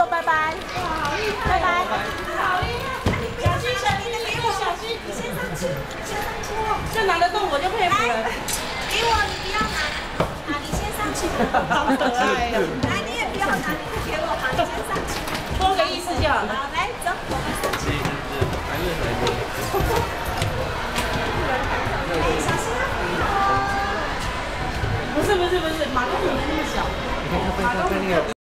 说拜拜，拜拜。好厉害！小心，小心，给我小心，你先上去，先上去哦。这拿得动我就佩服了。给我，你不要拿，啊，你先上去。好可爱呀。来，你也不要拿，你给我，好，你先上去。说个意思就好了。来，走，我们上去。哎，小心啊！不是不是不是，马东怎没那么小。马东